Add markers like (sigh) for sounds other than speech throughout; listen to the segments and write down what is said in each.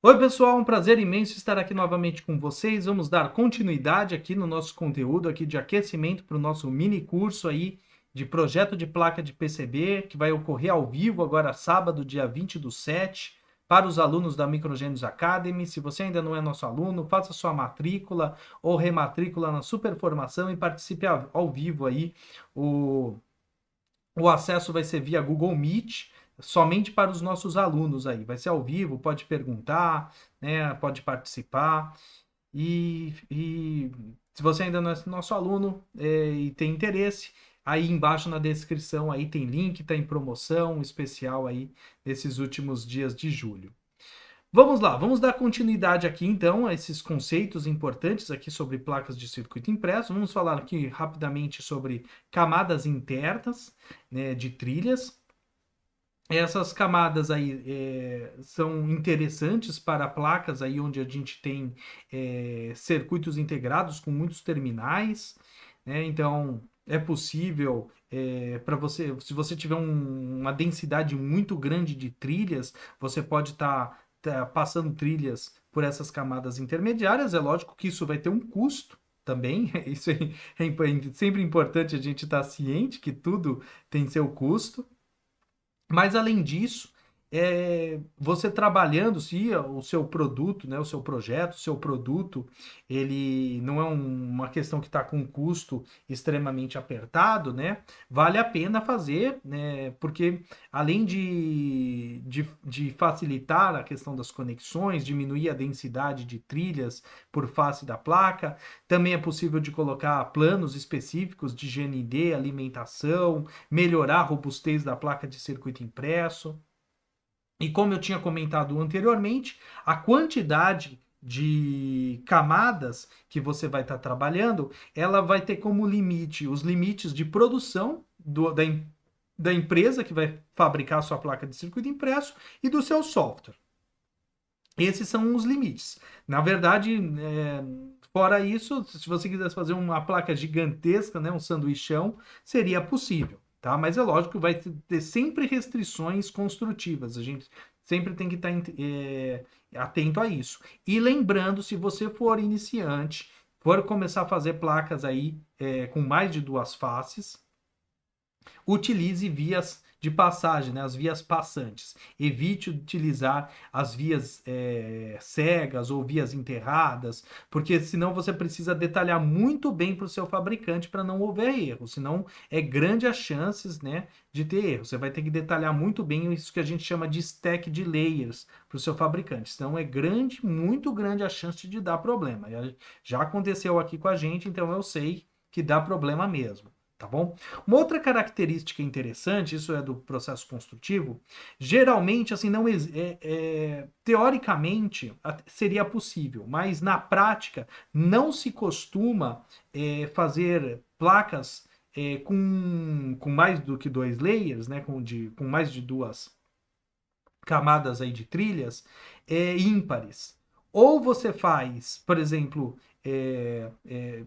Oi, pessoal, um prazer imenso estar aqui novamente com vocês. Vamos dar continuidade aqui no nosso conteúdo aqui de aquecimento para o nosso mini curso aí de projeto de placa de PCB, que vai ocorrer ao vivo agora sábado, dia 20 do 7, para os alunos da Microgênios Academy. Se você ainda não é nosso aluno, faça sua matrícula ou rematrícula na Superformação e participe ao vivo aí. O, o acesso vai ser via Google Meet somente para os nossos alunos aí. Vai ser ao vivo, pode perguntar, né, pode participar. E, e se você ainda não é nosso aluno é, e tem interesse, aí embaixo na descrição aí tem link, está em promoção especial aí nesses últimos dias de julho. Vamos lá, vamos dar continuidade aqui então a esses conceitos importantes aqui sobre placas de circuito impresso. Vamos falar aqui rapidamente sobre camadas internas né, de trilhas essas camadas aí é, são interessantes para placas aí onde a gente tem é, circuitos integrados com muitos terminais, né? Então é possível é, para você, se você tiver um, uma densidade muito grande de trilhas, você pode estar tá, tá passando trilhas por essas camadas intermediárias. É lógico que isso vai ter um custo, também. (laughs) Isso é, é, sempre importante a gente estar tá ciente que tudo tem seu custo. Mas além disso, é, você trabalhando, se o seu produto, né, o seu projeto, o seu produto, ele não é um, uma questão que está com um custo extremamente apertado, né, vale a pena fazer, né, porque além de, de, de facilitar a questão das conexões, diminuir a densidade de trilhas por face da placa, também é possível de colocar planos específicos de GND, alimentação, melhorar a robustez da placa de circuito impresso. E como eu tinha comentado anteriormente, a quantidade de camadas que você vai estar tá trabalhando, ela vai ter como limite os limites de produção do, da, da empresa que vai fabricar a sua placa de circuito impresso e do seu software. Esses são os limites. Na verdade, é, fora isso, se você quisesse fazer uma placa gigantesca, né, um sanduichão, seria possível tá? Mas é lógico que vai ter sempre restrições construtivas. A gente sempre tem que estar tá, é, atento a isso. E lembrando, se você for iniciante, for começar a fazer placas aí é, com mais de duas faces, utilize vias de passagem, né, as vias passantes. Evite utilizar as vias é, cegas ou vias enterradas, porque senão você precisa detalhar muito bem para o seu fabricante para não houver erro. Senão é grande as chances né, de ter erro. Você vai ter que detalhar muito bem isso que a gente chama de stack de layers para o seu fabricante. Então é grande, muito grande a chance de dar problema. Já aconteceu aqui com a gente, então eu sei que dá problema mesmo tá bom? Uma outra característica interessante, isso é do processo construtivo, geralmente, assim, não é, é, teoricamente seria possível, mas na prática não se costuma é, fazer placas é, com, com mais do que dois layers, né, com, de, com mais de duas camadas aí de trilhas, é, ímpares. Ou você faz, por exemplo, é, é,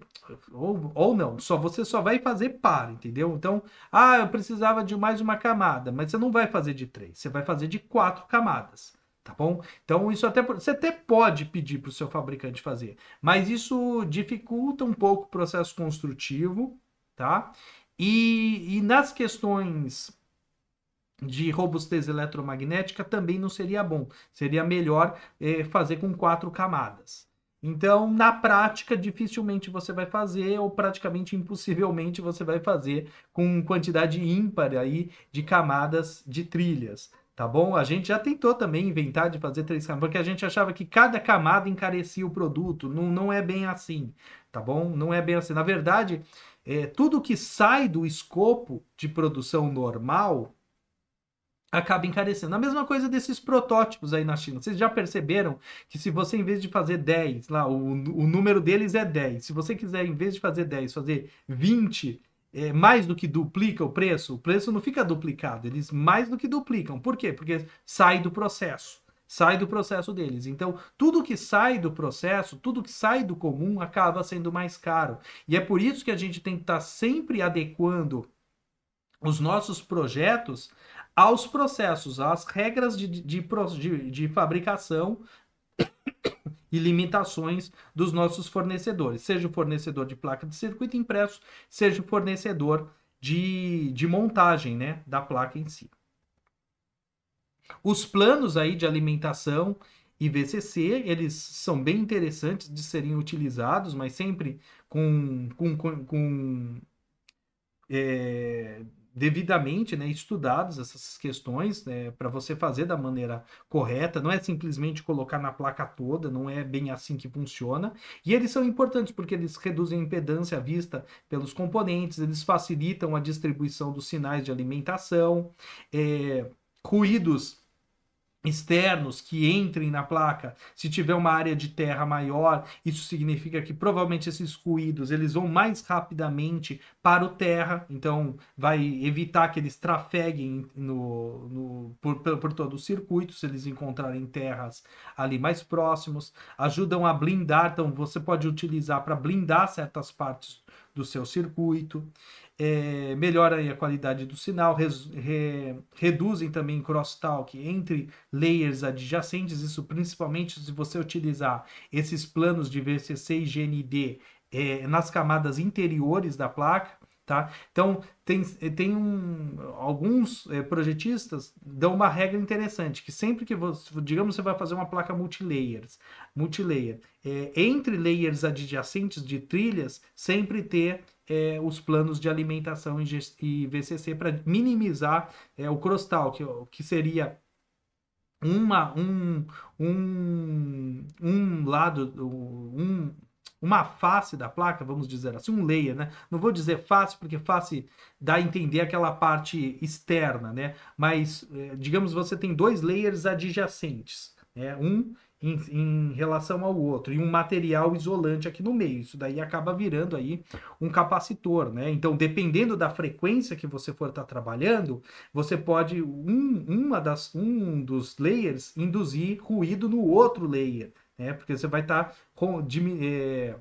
ou, ou não, só você só vai fazer par, entendeu? Então, ah, eu precisava de mais uma camada, mas você não vai fazer de três, você vai fazer de quatro camadas, tá bom? Então, isso até você até pode pedir para o seu fabricante fazer, mas isso dificulta um pouco o processo construtivo, tá? E, e nas questões de robustez eletromagnética também não seria bom. Seria melhor é, fazer com quatro camadas. Então, na prática, dificilmente você vai fazer, ou praticamente impossivelmente você vai fazer com quantidade ímpar aí de camadas de trilhas, tá bom? A gente já tentou também inventar de fazer três camadas, porque a gente achava que cada camada encarecia o produto. Não, não é bem assim, tá bom? Não é bem assim. Na verdade, é, tudo que sai do escopo de produção normal acaba encarecendo. A mesma coisa desses protótipos aí na China. Vocês já perceberam que se você, em vez de fazer 10, lá, o, o número deles é 10. Se você quiser, em vez de fazer 10, fazer 20, é, mais do que duplica o preço, o preço não fica duplicado, eles mais do que duplicam. Por quê? Porque sai do processo. Sai do processo deles. Então, tudo que sai do processo, tudo que sai do comum, acaba sendo mais caro. E é por isso que a gente tem que estar sempre adequando os nossos projetos aos processos, às regras de, de, de, de fabricação (coughs) e limitações dos nossos fornecedores, seja o fornecedor de placa de circuito impresso, seja o fornecedor de, de montagem né, da placa em si. Os planos aí de alimentação e VCC, eles são bem interessantes de serem utilizados, mas sempre com, com, com, com é, devidamente né, estudados essas questões né, para você fazer da maneira correta. Não é simplesmente colocar na placa toda, não é bem assim que funciona. E eles são importantes porque eles reduzem a impedância vista pelos componentes, eles facilitam a distribuição dos sinais de alimentação, é, ruídos externos que entrem na placa, se tiver uma área de terra maior, isso significa que provavelmente esses ruídos eles vão mais rapidamente para o terra, então vai evitar que eles trafeguem no, no por, por todo o circuito, se eles encontrarem terras ali mais próximos, ajudam a blindar, então você pode utilizar para blindar certas partes do seu circuito é, melhora a qualidade do sinal, res, re, reduzem também crosstalk entre layers adjacentes, isso principalmente se você utilizar esses planos de VCC e GND é, nas camadas interiores da placa. Tá? Então, tem, tem um, alguns é, projetistas dão uma regra interessante, que sempre que você, digamos, você vai fazer uma placa multilayers, multilayer, é, entre layers adjacentes de trilhas, sempre ter é, os planos de alimentação e VCC para minimizar é, o crosstalk, que seria uma, um, um, um lado, um, uma face da placa, vamos dizer assim, um layer, né? Não vou dizer face, porque face dá a entender aquela parte externa, né? Mas, é, digamos, você tem dois layers adjacentes, né? Um em, em, relação ao outro, e um material isolante aqui no meio. Isso daí acaba virando aí um capacitor, né? Então, dependendo da frequência que você for estar tá trabalhando, você pode um, uma das, um dos layers induzir ruído no outro layer, né? Porque você vai estar tá com, é,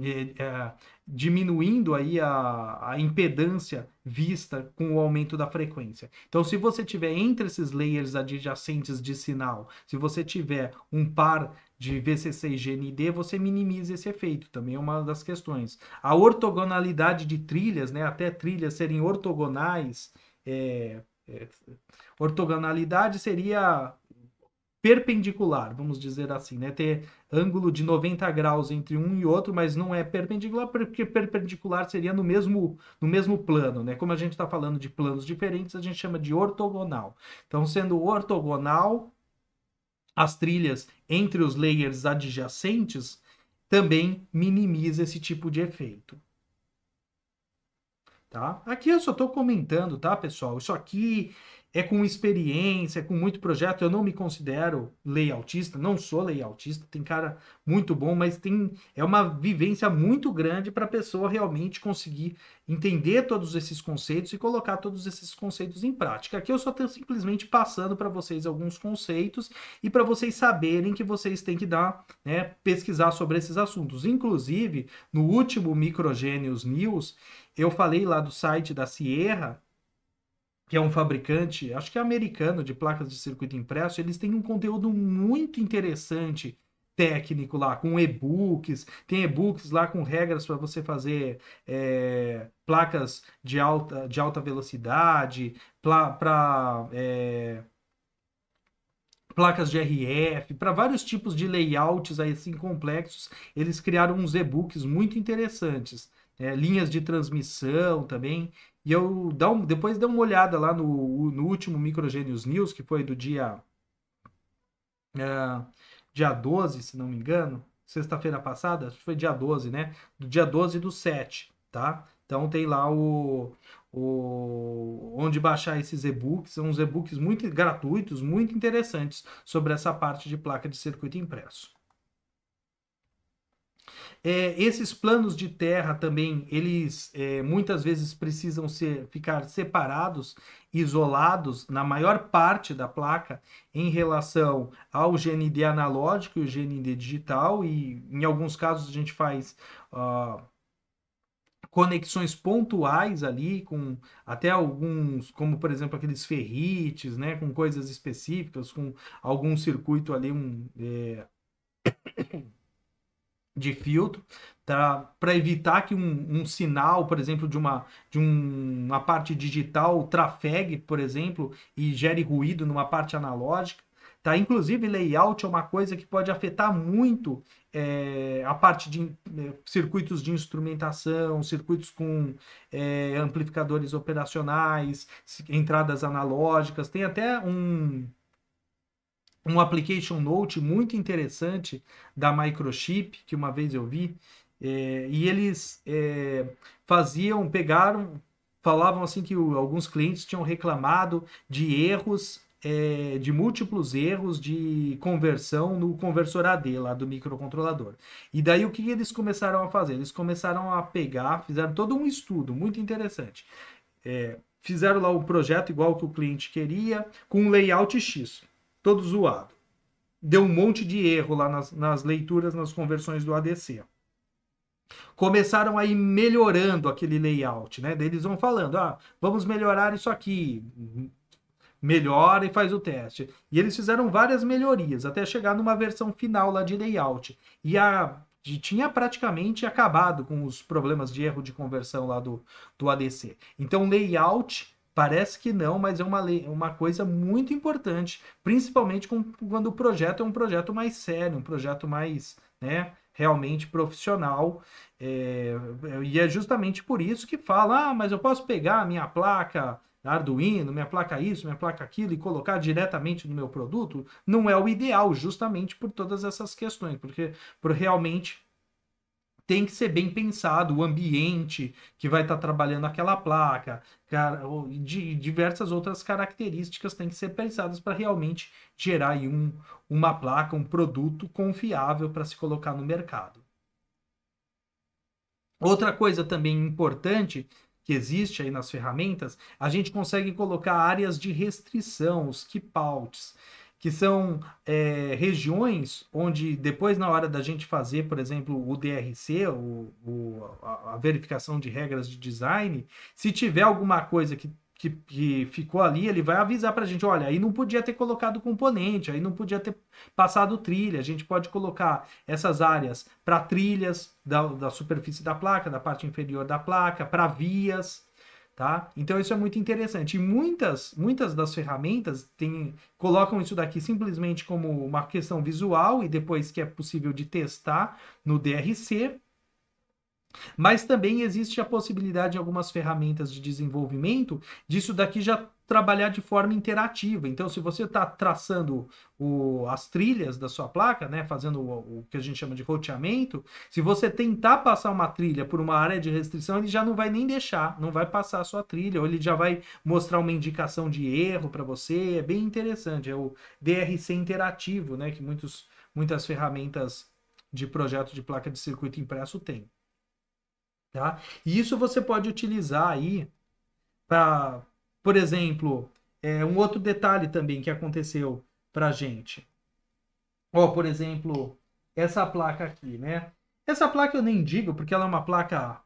é, é, diminuindo aí a, a impedância vista com o aumento da frequência. Então, se você tiver entre esses layers adjacentes de sinal, se você tiver um par de VCC e GND, você minimiza esse efeito, também é uma das questões. A ortogonalidade de trilhas, né, até trilhas serem ortogonais, é, é, ortogonalidade seria perpendicular, vamos dizer assim, né? Ter ângulo de 90 graus entre um e outro, mas não é perpendicular, porque perpendicular seria no mesmo, no mesmo plano, né? Como a gente está falando de planos diferentes, a gente chama de ortogonal. Então, sendo ortogonal, as trilhas entre os layers adjacentes também minimiza esse tipo de efeito. Tá? Aqui eu só estou comentando, tá, pessoal? Isso aqui é com experiência, é com muito projeto. Eu não me considero layoutista, não sou layoutista, tem cara muito bom, mas tem é uma vivência muito grande para a pessoa realmente conseguir entender todos esses conceitos e colocar todos esses conceitos em prática. Aqui eu só estou simplesmente passando para vocês alguns conceitos e para vocês saberem que vocês têm que dar, né, pesquisar sobre esses assuntos. Inclusive, no último Microgênios News, eu falei lá do site da Sierra que é um fabricante, acho que é americano, de placas de circuito impresso, eles têm um conteúdo muito interessante técnico lá, com e-books, tem e-books lá com regras para você fazer é, placas de alta, de alta velocidade, para é, placas de RF, para vários tipos de layouts assim complexos, eles criaram uns e-books muito interessantes. É, linhas de transmissão também. E eu dá um, depois dei uma olhada lá no, no último Microgênios News, que foi do dia, é, dia 12, se não me engano, sexta-feira passada, foi dia 12, né? Do dia 12 do 7, tá? Então tem lá o, o onde baixar esses e-books, são uns e-books muito gratuitos, muito interessantes sobre essa parte de placa de circuito impresso. É, esses planos de terra também, eles é, muitas vezes precisam ser, ficar separados, isolados na maior parte da placa em relação ao GND analógico e o GND digital, e em alguns casos a gente faz. Uh, conexões pontuais ali com até alguns, como por exemplo aqueles ferrites, né, com coisas específicas, com algum circuito ali um, é, de filtro para evitar que um, um, sinal, por exemplo, de uma, de um, uma parte digital trafegue, por exemplo, e gere ruído numa parte analógica. Tá? Inclusive, layout é uma coisa que pode afetar muito é, a parte de é, circuitos de instrumentação, circuitos com é, amplificadores operacionais, entradas analógicas. Tem até um, um application note muito interessante da Microchip, que uma vez eu vi, é, e eles é, faziam, pegaram, falavam assim que o, alguns clientes tinham reclamado de erros, é, de múltiplos erros de conversão no conversor AD lá do microcontrolador. E daí o que eles começaram a fazer? Eles começaram a pegar, fizeram todo um estudo muito interessante. É, fizeram lá o projeto igual que o cliente queria, com um layout X, todo zoado. Deu um monte de erro lá nas, nas leituras, nas conversões do ADC começaram a ir melhorando aquele layout, né? Eles vão falando, ah, vamos melhorar isso aqui, melhora e faz o teste. E eles fizeram várias melhorias até chegar numa versão final lá de layout. E a e tinha praticamente acabado com os problemas de erro de conversão lá do, do ADC. Então, layout parece que não, mas é uma, uma coisa muito importante, principalmente com, quando o projeto é um projeto mais sério, um projeto mais, né, realmente profissional. É, e é justamente por isso que fala: ah, mas eu posso pegar a minha placa Arduino, minha placa isso, minha placa aquilo e colocar diretamente no meu produto. Não é o ideal, justamente por todas essas questões, porque por realmente tem que ser bem pensado o ambiente que vai estar tá trabalhando aquela placa, de diversas outras características têm que ser pensadas para realmente gerar um, uma placa, um produto confiável para se colocar no mercado. Outra coisa também importante que existe aí nas ferramentas, a gente consegue colocar áreas de restrição, os keep outs que são é, regiões onde depois na hora da gente fazer, por exemplo, o DRC, o, o a, a, verificação de regras de design, se tiver alguma coisa que, que, que ficou ali, ele vai avisar para a gente, olha, aí não podia ter colocado componente, aí não podia ter passado trilha, a gente pode colocar essas áreas para trilhas da, da superfície da placa, da parte inferior da placa, para vias, Tá? Então isso é muito interessante. E muitas, muitas das ferramentas colocam isso daqui simplesmente como uma questão visual e depois que é possível de testar no DRC. Mas também existe a possibilidade em algumas ferramentas de desenvolvimento disso daqui já trabalhar de forma interativa. Então, se você está traçando o, as trilhas da sua placa, né, fazendo o, o, que a gente chama de roteamento, se você tentar passar uma trilha por uma área de restrição, ele já não vai nem deixar, não vai passar a sua trilha, ou ele já vai mostrar uma indicação de erro para você. É bem interessante. É o DRC interativo, né, que muitos, muitas ferramentas de projeto de placa de circuito impresso têm. Tá? E isso você pode utilizar aí para por exemplo, é, um outro detalhe também que aconteceu para gente. Ó, por exemplo, essa placa aqui, né? Essa placa eu nem digo porque ela é uma placa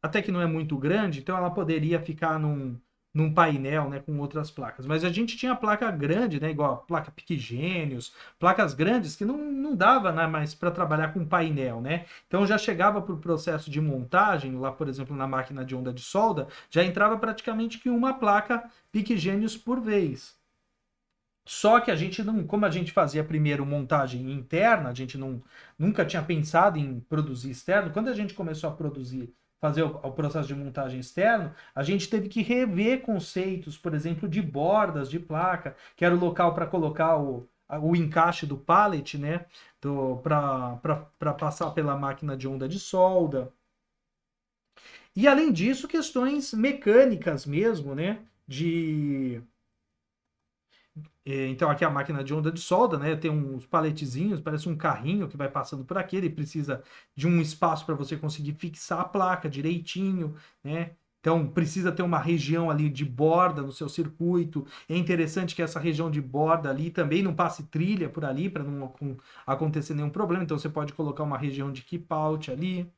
até que não é muito grande, então ela poderia ficar num, num painel, né, com outras placas. Mas a gente tinha placa grande, né, igual a placa Piquigênios, placas grandes que não, não dava né, mais para trabalhar com painel, né? Então já chegava para o processo de montagem, lá por exemplo na máquina de onda de solda, já entrava praticamente que uma placa Piquigênios por vez. Só que a gente não, como a gente fazia primeiro montagem interna, a gente não, nunca tinha pensado em produzir externo. Quando a gente começou a produzir fazer o, o, processo de montagem externo, a gente teve que rever conceitos, por exemplo, de bordas de placa, que era o local para colocar o, o encaixe do pallet, né, para passar pela máquina de onda de solda. E além disso, questões mecânicas mesmo, né, de então aqui é a máquina de onda de solda, né? Tem uns paletezinhos, parece um carrinho que vai passando por aqui. Ele precisa de um espaço para você conseguir fixar a placa direitinho, né? Então precisa ter uma região ali de borda no seu circuito. É interessante que essa região de borda ali também não passe trilha por ali para não acontecer nenhum problema. Então você pode colocar uma região de keep out ali.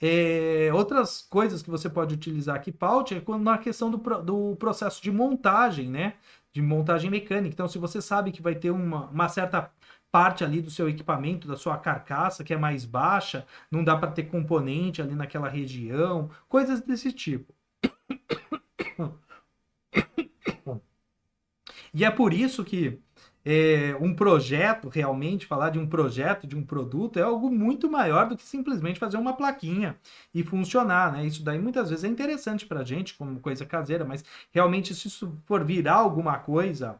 É, outras coisas que você pode utilizar aqui, Paut, é na questão do, do processo de montagem, né? De montagem mecânica. Então, se você sabe que vai ter uma, uma certa parte ali do seu equipamento, da sua carcaça, que é mais baixa, não dá para ter componente ali naquela região, coisas desse tipo. (coughs) E é por isso que é, um projeto, realmente, falar de um projeto, de um produto, é algo muito maior do que simplesmente fazer uma plaquinha e funcionar, né? Isso daí muitas vezes é interessante para gente, como coisa caseira, mas realmente, se isso for virar alguma coisa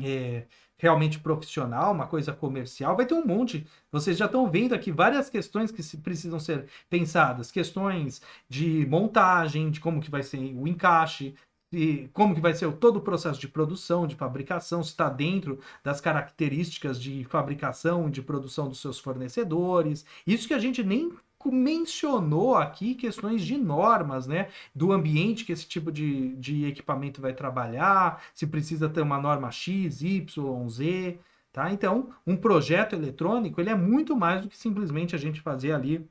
é, realmente profissional, uma coisa comercial, vai ter um monte. Vocês já estão vendo aqui várias questões que precisam ser pensadas, questões de montagem, de como que vai ser o encaixe, e como que vai ser todo o processo de produção, de fabricação, se está dentro das características de fabricação, de produção dos seus fornecedores. Isso que a gente nem mencionou aqui questões de normas, né? Do ambiente que esse tipo de, de equipamento vai trabalhar, se precisa ter uma norma X, Y, Z, tá? Então, um projeto eletrônico, ele é muito mais do que simplesmente a gente fazer ali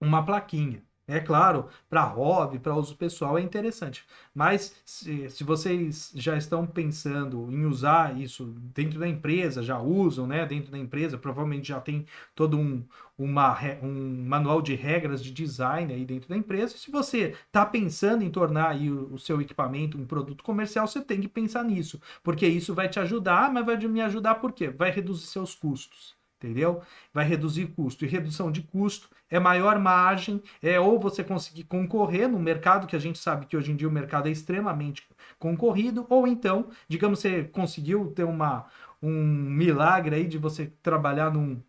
uma plaquinha. É claro, para hobby, para uso pessoal é interessante. Mas se, se, vocês já estão pensando em usar isso dentro da empresa, já usam, né? Dentro da empresa, provavelmente já tem todo um, uma, um manual de regras de design aí dentro da empresa. Se você está pensando em tornar aí o, o, seu equipamento um produto comercial, você tem que pensar nisso, porque isso vai te ajudar, mas vai me ajudar por quê? Vai reduzir seus custos entendeu? Vai reduzir custo. E redução de custo é maior margem, é ou você conseguir concorrer no mercado, que a gente sabe que hoje em dia o mercado é extremamente concorrido, ou então, digamos, você conseguiu ter uma, um milagre aí de você trabalhar num,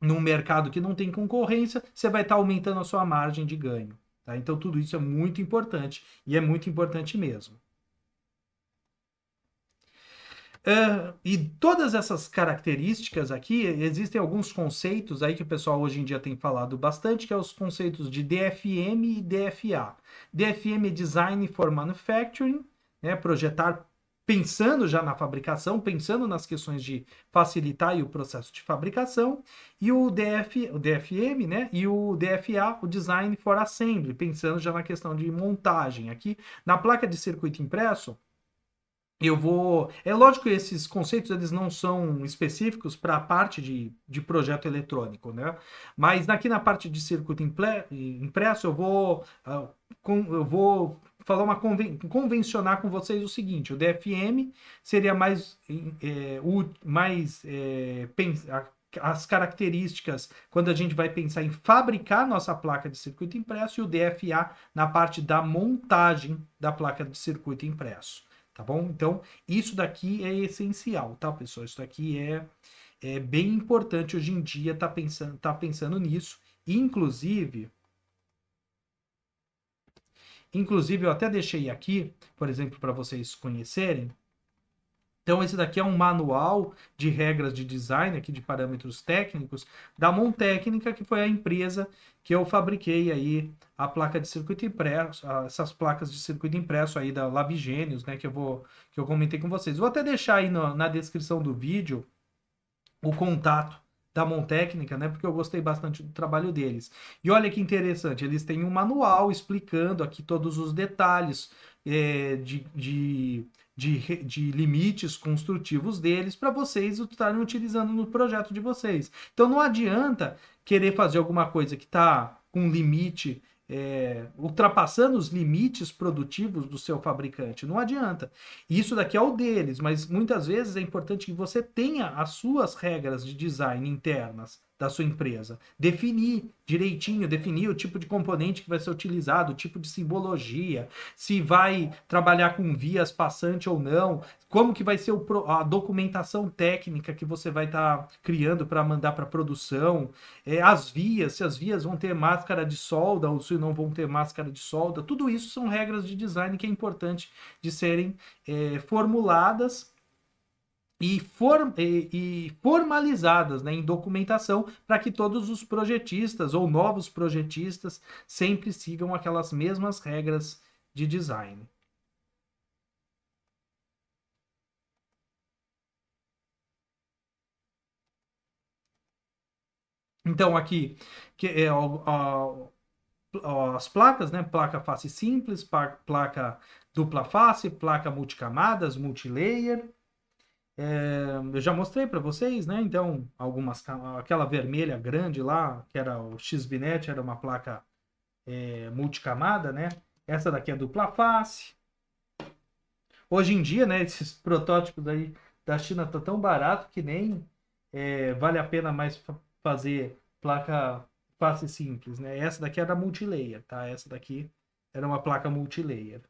num mercado que não tem concorrência, você vai estar aumentando a sua margem de ganho. Tá? Então, tudo isso é muito importante, e é muito importante mesmo. Uh, e todas essas características aqui, existem alguns conceitos aí que o pessoal hoje em dia tem falado bastante, que é os conceitos de DFM e DFA. DFM é Design for Manufacturing, né, projetar pensando já na fabricação, pensando nas questões de facilitar o processo de fabricação, e o, DF, o DFM, né, e o DFA, o Design for Assembly, pensando já na questão de montagem. Aqui, na placa de circuito impresso, eu vou. É lógico que esses conceitos eles não são específicos para a parte de, de projeto eletrônico, né? Mas aqui na parte de circuito impresso eu vou, com, eu vou falar uma conven, convencionar com vocês o seguinte: o DFM seria mais, é, o, mais é, as características quando a gente vai pensar em fabricar nossa placa de circuito impresso e o DFA na parte da montagem da placa de circuito impresso tá bom? Então, isso daqui é essencial, tá, pessoal? Isso daqui é, é bem importante hoje em dia tá pensando, tá pensando nisso. Inclusive, inclusive eu até deixei aqui, por exemplo, para vocês conhecerem, então, esse daqui é um manual de regras de design, aqui de parâmetros técnicos, da Montécnica, que foi a empresa que eu fabriquei aí a placa de circuito impresso, essas placas de circuito impresso aí da Labigênios, né, que eu vou que eu comentei com vocês. Vou até deixar aí no, na descrição do vídeo o contato da Montécnica, né, porque eu gostei bastante do trabalho deles. E olha que interessante, eles têm um manual explicando aqui todos os detalhes é, de, de de, de limites construtivos deles para vocês estarem utilizando no projeto de vocês. Então não adianta querer fazer alguma coisa que está com limite é, ultrapassando os limites produtivos do seu fabricante. Não adianta. Isso daqui é o deles, mas muitas vezes é importante que você tenha as suas regras de design internas da sua empresa. Definir direitinho, definir o tipo de componente que vai ser utilizado, o tipo de simbologia, se vai trabalhar com vias passante ou não, como que vai ser o, a documentação técnica que você vai estar tá criando para mandar para produção, é, as vias, se as vias vão ter máscara de solda ou se não vão ter máscara de solda, tudo isso são regras de design que é importante de serem é, formuladas e, form, e, e formalizadas né, em documentação para que todos os projetistas ou novos projetistas sempre sigam aquelas mesmas regras de design. Então aqui que é, ó, ó, as placas, né? Placa face simples, placa dupla face, placa multicamadas, multilayer. É, eu já mostrei para vocês, né? Então, algumas aquela vermelha grande lá, que era o XBNet, era uma placa é, multicamada, né? Essa daqui é dupla face. Hoje em dia, né, esses protótipos aí da China estão tão barato que nem é, vale a pena mais fazer placa face simples, né? Essa daqui era multilayer, tá? Essa daqui era uma placa multilayer.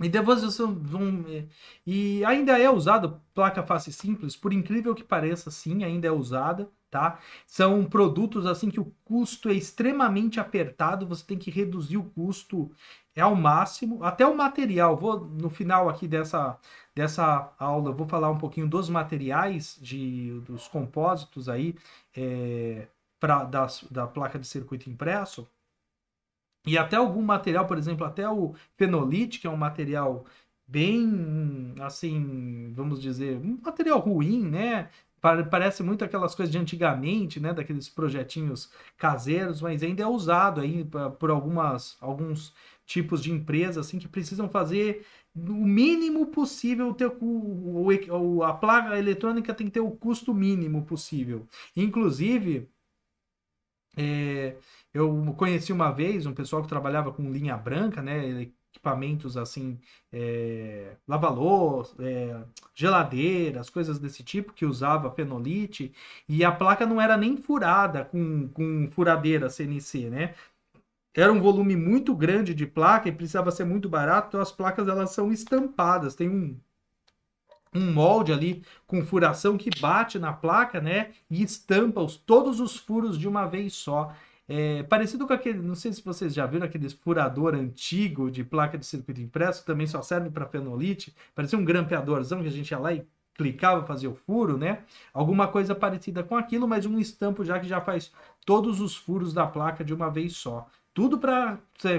E depois vão, e ainda é usado placa face simples, por incrível que pareça, sim, ainda é usada, tá? São produtos assim que o custo é extremamente apertado, você tem que reduzir o custo ao máximo, até o material. Vou no final aqui dessa dessa aula, vou falar um pouquinho dos materiais de dos compósitos aí é, da placa de circuito impresso. E até algum material, por exemplo, até o fenolite, que é um material bem, assim, vamos dizer, um material ruim, né? Parece muito aquelas coisas de antigamente, né? Daqueles projetinhos caseiros, mas ainda é usado aí por algumas, alguns tipos de empresas assim que precisam fazer o mínimo possível ter o, a placa eletrônica tem que ter o custo mínimo possível. Inclusive, é, eu conheci uma vez um pessoal que trabalhava com linha branca, né? Equipamentos assim, é, lava-louça, é, geladeiras, coisas desse tipo, que usava fenolite, e a placa não era nem furada com, com furadeira CNC, né? Era um volume muito grande de placa e precisava ser muito barato, então as placas elas são estampadas, tem um, um molde ali com furação que bate na placa, né? E estampa os, todos os furos de uma vez só. É, parecido com aquele, não sei se vocês já viram aquele furador antigo de placa de circuito impresso, que também só serve para fenolite, parecia um grampeadorzão que a gente ia lá e clicava, fazia o furo, né? Alguma coisa parecida com aquilo, mas um estampo já que já faz todos os furos da placa de uma vez só. Tudo para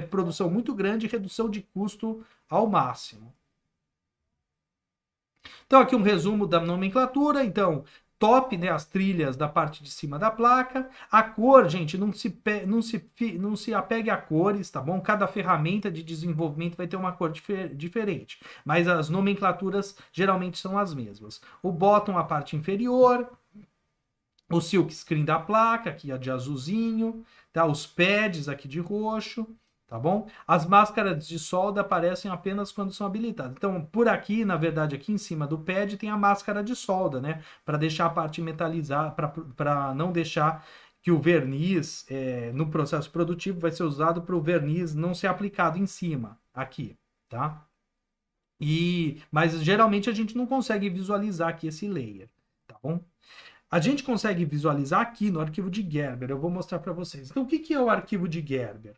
produção muito grande e redução de custo ao máximo. Então, aqui um resumo da nomenclatura. Então, top, né, as trilhas da parte de cima da placa. A cor, gente, não se, não se, não se apegue a cores, tá bom? Cada ferramenta de desenvolvimento vai ter uma cor difer diferente, mas as nomenclaturas geralmente são as mesmas. O bottom, a parte inferior, o silk screen da placa, aqui é de azulzinho, tá? Os pads aqui de roxo, tá bom? As máscaras de solda aparecem apenas quando são habilitadas. Então, por aqui, na verdade, aqui em cima do pad tem a máscara de solda, né? Para deixar a parte metalizada, para não deixar que o verniz é, no processo produtivo vai ser usado para o verniz não ser aplicado em cima, aqui, tá? E, mas geralmente a gente não consegue visualizar aqui esse layer, tá bom? A gente consegue visualizar aqui no arquivo de Gerber, eu vou mostrar para vocês. Então, o que, que é o arquivo de Gerber?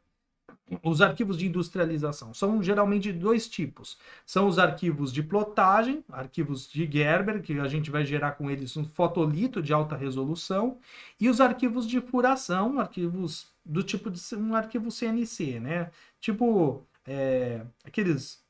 Os arquivos de industrialização são geralmente de dois tipos. São os arquivos de plotagem, arquivos de Gerber, que a gente vai gerar com eles um fotolito de alta resolução, e os arquivos de furação, arquivos do tipo de um arquivo CNC, né? Tipo é, aqueles.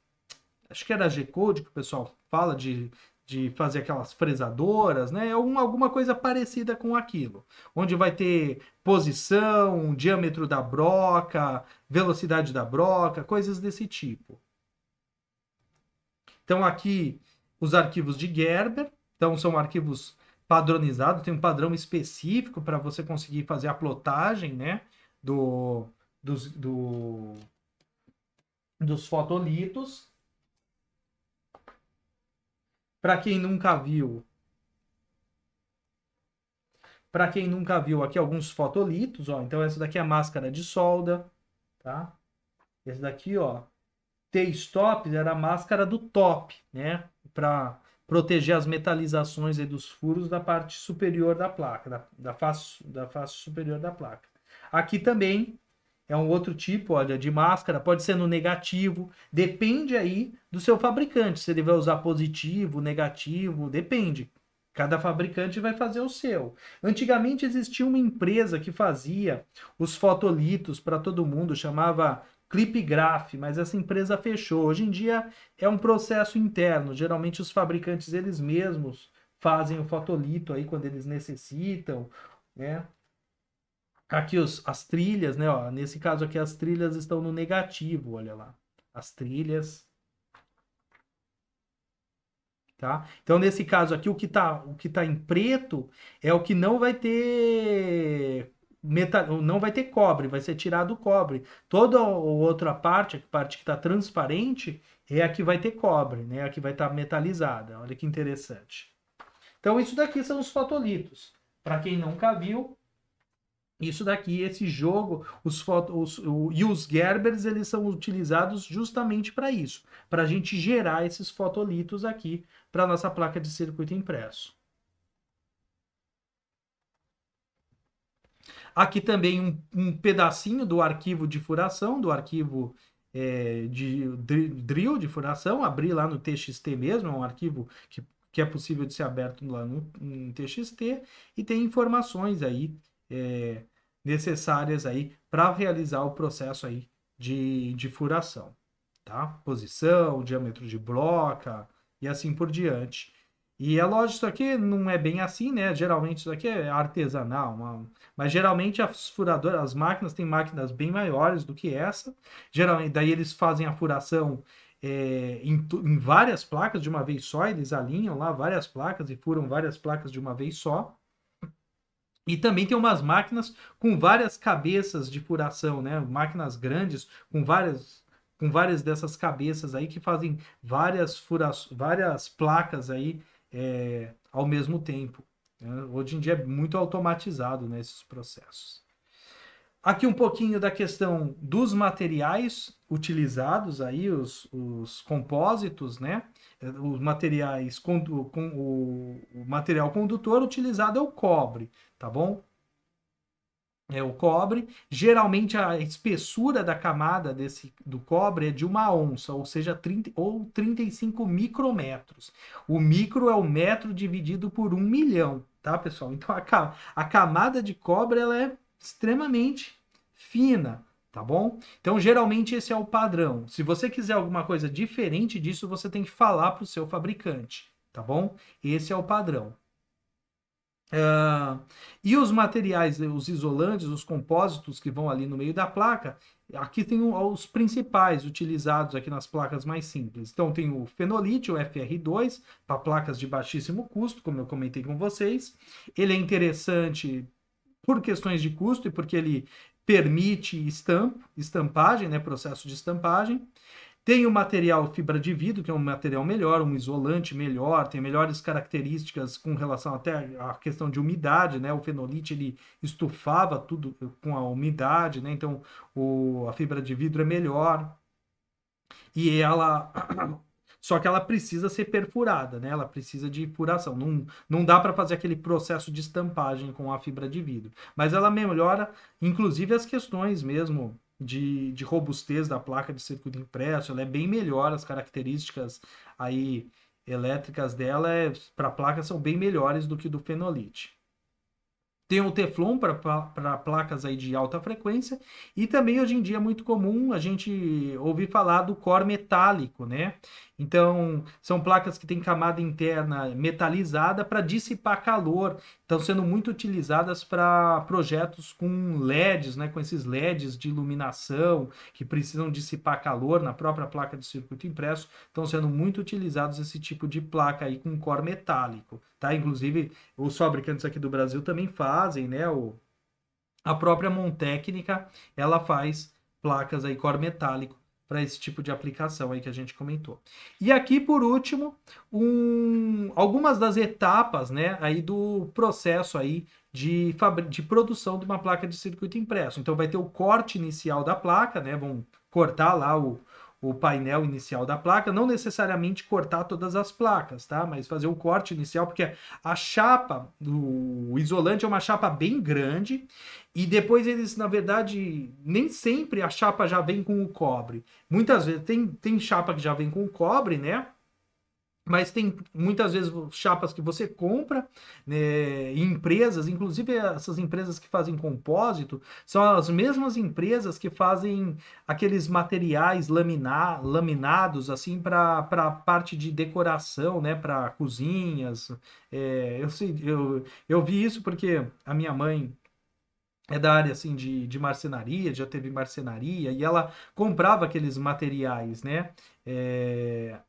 Acho que era G-Code que o pessoal fala de de fazer aquelas fresadoras, né? alguma coisa parecida com aquilo. Onde vai ter posição, diâmetro da broca, velocidade da broca, coisas desse tipo. Então aqui os arquivos de Gerber, então são arquivos padronizados, tem um padrão específico para você conseguir fazer a plotagem, né, do, dos, do, dos fotolitos. Para quem nunca viu, para quem nunca viu, aqui alguns fotolitos, ó. Então essa daqui é a máscara de solda, tá? Esse daqui, ó, T-stop era a máscara do top, né? Para proteger as metalizações aí dos furos da parte superior da placa, da, da, face, da face superior da placa. Aqui também é um outro tipo, olha, de máscara, pode ser no negativo, depende aí do seu fabricante, se ele vai usar positivo, negativo, depende. Cada fabricante vai fazer o seu. Antigamente existia uma empresa que fazia os fotolitos para todo mundo, chamava Clipgraph, mas essa empresa fechou. Hoje em dia é um processo interno. Geralmente os fabricantes eles mesmos fazem o fotolito aí quando eles necessitam, né? Aqui os, as trilhas, né? Ó, nesse caso aqui as trilhas estão no negativo, olha lá. As trilhas. Tá? Então, nesse caso aqui, o que está o que tá em preto é o que não vai ter metal, não vai ter cobre, vai ser tirado o cobre. Toda a outra parte, a parte que está transparente, é a que vai ter cobre, né? A que vai estar tá metalizada. Olha que interessante. Então, isso daqui são os fotolitos. Para quem nunca viu, isso daqui, esse jogo, os fotos e os Gerbers, eles são utilizados justamente para isso, para a gente gerar esses fotolitos aqui para nossa placa de circuito impresso. Aqui também um, um pedacinho do arquivo de furação, do arquivo é, de drill de furação, abrir lá no TXT mesmo, é um arquivo que, que é possível de ser aberto lá no, no TXT, e tem informações aí é, necessárias aí para realizar o processo aí de, de furação, tá? Posição, diâmetro de bloca e assim por diante. E é lógico, isso aqui não é bem assim, né? Geralmente isso aqui é artesanal, uma... mas geralmente as furadoras, as máquinas têm máquinas bem maiores do que essa. Geralmente, daí eles fazem a furação é, em, em, várias placas de uma vez só, eles alinham lá várias placas e furam várias placas de uma vez só. E também tem umas máquinas com várias cabeças de furação, né? Máquinas grandes com várias com várias dessas cabeças aí que fazem várias fura... várias placas aí é, ao mesmo tempo. Né? Hoje em dia é muito automatizado né, esses processos. Aqui um pouquinho da questão dos materiais utilizados aí, os, os compósitos, né? Os materiais, com, com o, o material condutor utilizado é o cobre, tá bom? é o cobre. Geralmente a espessura da camada desse, do cobre é de uma onça, ou seja, 30, ou 35 micrometros. O micro é o metro dividido por um milhão, tá, pessoal? Então a, a camada de cobre ela é extremamente fina, tá bom? Então geralmente esse é o padrão. Se você quiser alguma coisa diferente disso, você tem que falar para o seu fabricante, tá bom? Esse é o padrão. Uh, e os materiais, os isolantes, os compósitos que vão ali no meio da placa, aqui tem os principais utilizados aqui nas placas mais simples. Então tem o fenolite, o FR2, para placas de baixíssimo custo, como eu comentei com vocês. Ele é interessante por questões de custo e porque ele permite estampo, estampagem, né, processo de estampagem. Tem o material fibra de vidro, que é um material melhor, um isolante melhor, tem melhores características com relação até à questão de umidade, né? O fenolite ele estufava tudo com a umidade, né? Então o, a fibra de vidro é melhor. E ela só que ela precisa ser perfurada, né? Ela precisa de furação. Não, não dá para fazer aquele processo de estampagem com a fibra de vidro. Mas ela melhora, inclusive, as questões mesmo de, de robustez da placa de circuito impresso, ela é bem melhor, as características aí elétricas dela é, para placa são bem melhores do que do fenolite. Tem o Teflon para placas aí de alta frequência e também hoje em dia é muito comum a gente ouvir falar do core metálico, né? Então, são placas que têm camada interna metalizada para dissipar calor. Estão sendo muito utilizadas para projetos com LEDs, né, com esses LEDs de iluminação que precisam dissipar calor na própria placa de circuito impresso. Estão sendo muito utilizados esse tipo de placa aí com core metálico, tá? Inclusive, os fabricantes aqui do Brasil também fazem, né, o a própria Montécnica, ela faz placas aí core metálico para esse tipo de aplicação aí que a gente comentou. E aqui, por último, um, algumas das etapas né, aí do processo aí de, de produção de uma placa de circuito impresso. Então vai ter o corte inicial da placa, né? Vão cortar lá o, o painel inicial da placa, não necessariamente cortar todas as placas, tá? Mas fazer o corte inicial, porque a chapa, o isolante é uma chapa bem grande e depois eles, na verdade, nem sempre a chapa já vem com o cobre. Muitas vezes tem, tem chapa que já vem com o cobre, né? Mas tem muitas vezes chapas que você compra né, em empresas, inclusive essas empresas que fazem compósito, são as mesmas empresas que fazem aqueles materiais laminar, laminados assim para parte de decoração, né, para cozinhas. É, eu, sei, eu, eu vi isso porque a minha mãe é da área assim de, de marcenaria, já teve marcenaria, e ela comprava aqueles materiais, né? É...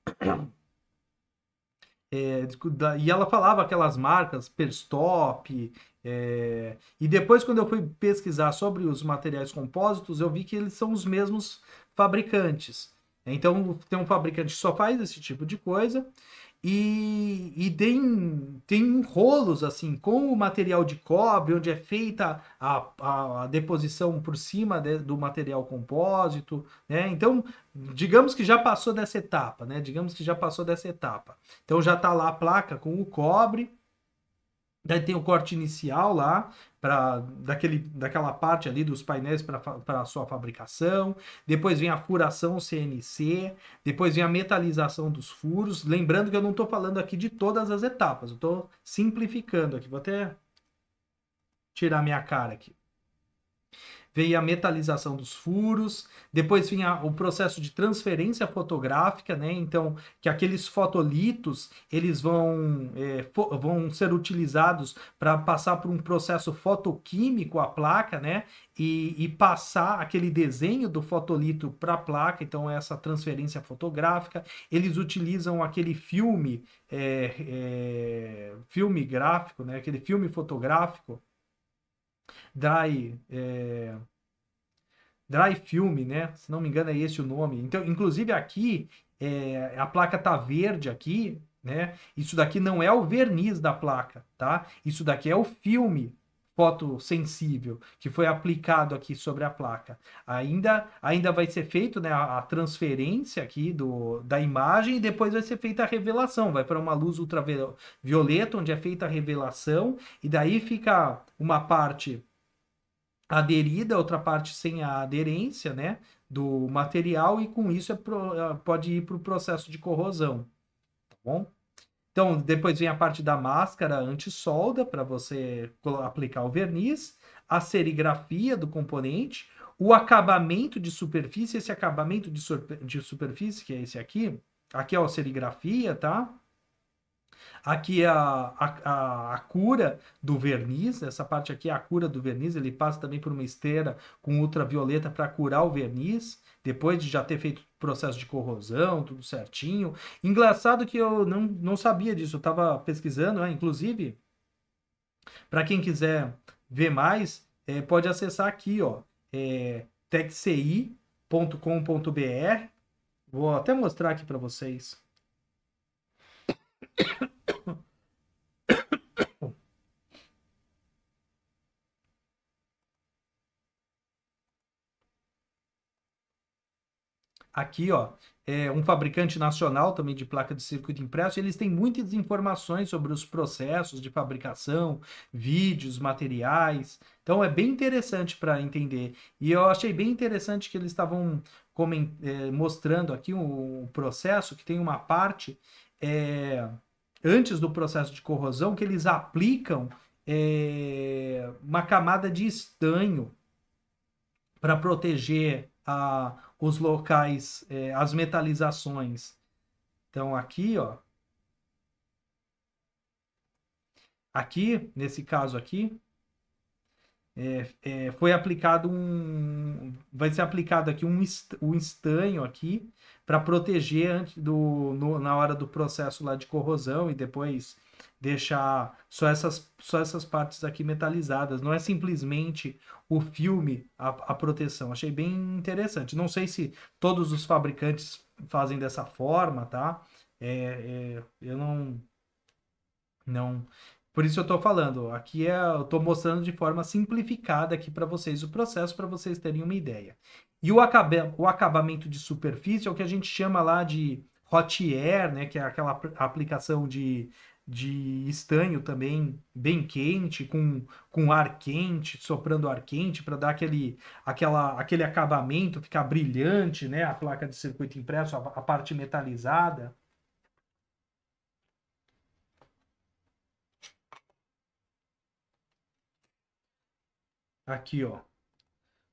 É, e ela falava aquelas marcas, Perstop, é, e depois quando eu fui pesquisar sobre os materiais compósitos, eu vi que eles são os mesmos fabricantes. Então tem um fabricante que só faz esse tipo de coisa, e, e tem, tem rolos assim com o material de cobre, onde é feita a, a, a deposição por cima de, do material compósito, né? Então, digamos que já passou dessa etapa, né? Digamos que já passou dessa etapa. Então já está lá a placa com o cobre, Daí tem o corte inicial lá, para daquele, daquela parte ali dos painéis para a sua fabricação. Depois vem a furação CNC. Depois vem a metalização dos furos. Lembrando que eu não estou falando aqui de todas as etapas, eu estou simplificando aqui. Vou até tirar minha cara aqui veio a metalização dos furos, depois vinha o processo de transferência fotográfica, né? Então, que aqueles fotolitos eles vão, é, vão ser utilizados para passar por um processo fotoquímico a placa, né? E, e passar aquele desenho do fotolito para a placa, então essa transferência fotográfica. Eles utilizam aquele filme, é, é, filme gráfico, né? Aquele filme fotográfico Dry, é, Dry Film, né? Se não me engano é esse o nome. Então, inclusive aqui é, a placa tá verde aqui, né? Isso daqui não é o verniz da placa, tá? Isso daqui é o filme fotossensível que foi aplicado aqui sobre a placa. Ainda, ainda vai ser feito né, a, transferência aqui do, da imagem e depois vai ser feita a revelação. Vai para uma luz ultravioleta onde é feita a revelação e daí fica uma parte aderida, outra parte sem a aderência, né, do material e com isso é pro, é, pode ir para o processo de corrosão, tá bom? Então, depois vem a parte da máscara anti-solda para você aplicar o verniz, a serigrafia do componente, o acabamento de superfície, esse acabamento de, de superfície, que é esse aqui, aqui é a serigrafia, tá? Aqui é a, a, a, cura do verniz, essa parte aqui é a cura do verniz, ele passa também por uma esteira com ultravioleta para curar o verniz, depois de já ter feito processo de corrosão, tudo certinho. Engraçado que eu não, não sabia disso, eu estava pesquisando, né? inclusive, para quem quiser ver mais, é, pode acessar aqui, ó, é, techci.com.br. Vou até mostrar aqui para vocês. Aqui, ó, é um fabricante nacional também de placa de circuito impresso, eles têm muitas informações sobre os processos de fabricação, vídeos, materiais. Então é bem interessante para entender. E eu achei bem interessante que eles estavam é, mostrando aqui o processo que tem uma parte é, antes do processo de corrosão que eles aplicam é, uma camada de estanho para proteger a, os locais, é, as metalizações. Então aqui, ó, aqui nesse caso aqui, é, é, foi aplicado um, vai ser aplicado aqui um, um estanho aqui para proteger antes do, no, na hora do processo lá de corrosão e depois deixar só essas, só essas partes aqui metalizadas. Não é simplesmente o filme a, a proteção. Achei bem interessante. Não sei se todos os fabricantes fazem dessa forma, tá? É, é, eu não, não. Por isso eu estou falando. Aqui é, eu estou mostrando de forma simplificada aqui para vocês o processo para vocês terem uma ideia. E o, acabe, o acabamento de superfície é o que a gente chama lá de hot air, né? Que é aquela aplicação de de estanho também bem quente, com, com ar quente, soprando ar quente para dar aquele, aquela, aquele acabamento, ficar brilhante, né? A placa de circuito impresso, a, a parte metalizada. Aqui, ó.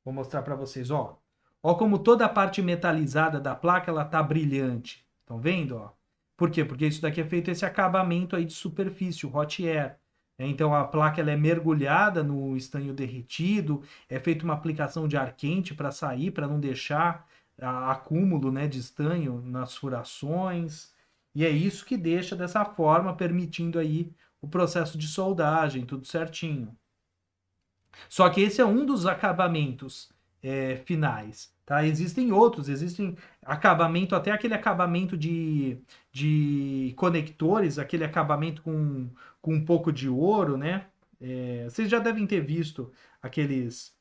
Vou mostrar para vocês, ó. Ó como toda a parte metalizada da placa ela tá brilhante. Estão vendo, ó? Por quê? Porque isso daqui é feito esse acabamento aí de superfície, o hot air. Então a placa ela é mergulhada no estanho derretido, é feita uma aplicação de ar quente para sair, para não deixar acúmulo né, de estanho nas furações. E é isso que deixa dessa forma, permitindo aí o processo de soldagem, tudo certinho. Só que esse é um dos acabamentos é, finais. Tá? Existem outros, existem acabamento, até aquele acabamento de, de conectores, aquele acabamento com, com um pouco de ouro, né? É, vocês já devem ter visto aqueles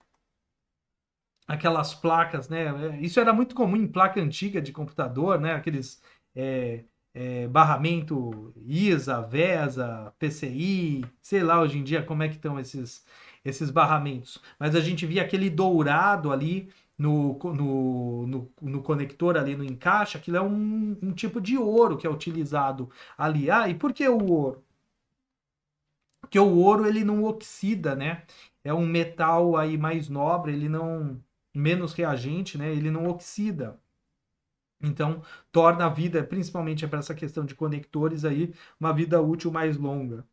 aquelas placas, né? Isso era muito comum em placa antiga de computador, né? Aqueles é, é, barramento ISA, VESA, PCI, sei lá hoje em dia como é que estão esses, esses barramentos. Mas a gente via aquele dourado ali no, no, no, no, conector ali no encaixe, aquilo é um, um tipo de ouro que é utilizado ali. Ah, e por que o ouro? Porque o ouro ele não oxida, né? É um metal aí mais nobre, ele não menos reagente, né? Ele não oxida. Então, torna a vida, principalmente para essa questão de conectores aí, uma vida útil mais longa.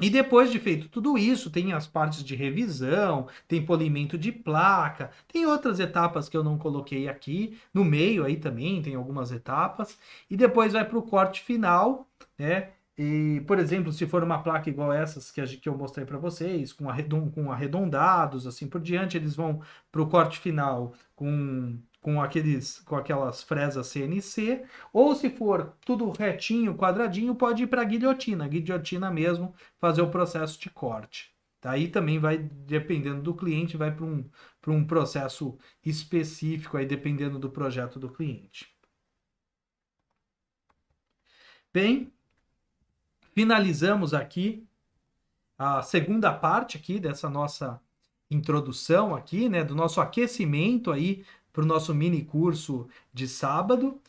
E depois de feito tudo isso, tem as partes de revisão, tem polimento de placa, tem outras etapas que eu não coloquei aqui. No meio aí também tem algumas etapas. E depois vai para o corte final, né? E, por exemplo, se for uma placa igual essas que, a, que eu mostrei para vocês, com, com arredondados, assim por diante, eles vão para o corte final com com aqueles com aquelas fresas CNC, ou se for tudo retinho, quadradinho, pode ir para guilhotina, guilhotina mesmo, fazer o processo de corte. Aí também vai, dependendo do cliente, vai para um, um processo específico, aí dependendo do projeto do cliente. Bem, finalizamos aqui a segunda parte aqui dessa nossa introdução aqui, né, do nosso aquecimento aí para o nosso mini curso de sábado.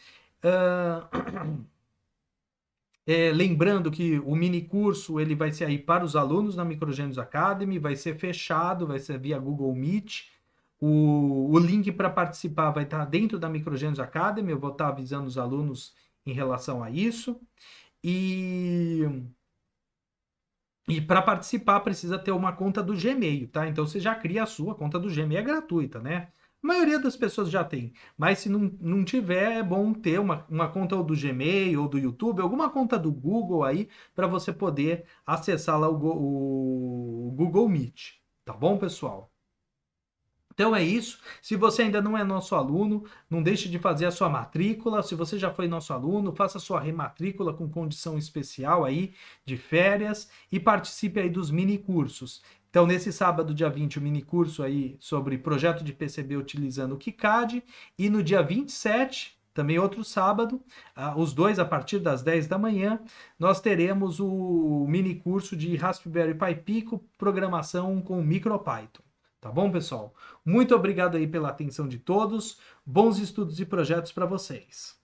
Uh, (clears throat) é, lembrando que o mini curso ele vai ser aí para os alunos na Microgênios Academy, vai ser fechado, vai ser via Google Meet. O, o link para participar vai estar dentro da Microgênios Academy, eu vou estar avisando os alunos em relação a isso. E e para participar precisa ter uma conta do Gmail, tá? Então você já cria a sua conta do Gmail, é gratuita, né? A maioria das pessoas já tem. Mas se não, não tiver, é bom ter uma, uma conta do Gmail ou do YouTube, alguma conta do Google aí, para você poder acessar lá o, o, o Google Meet. Tá bom, pessoal? Então é isso. Se você ainda não é nosso aluno, não deixe de fazer a sua matrícula. Se você já foi nosso aluno, faça a sua rematrícula com condição especial aí de férias e participe aí dos mini cursos. Então, nesse sábado, dia 20, o mini curso aí sobre projeto de PCB utilizando o KiCad. E no dia 27, também outro sábado, uh, os dois a partir das 10 da manhã, nós teremos o mini curso de Raspberry Pi Pico, programação com MicroPython. Tá bom, pessoal? Muito obrigado aí pela atenção de todos. Bons estudos e projetos para vocês.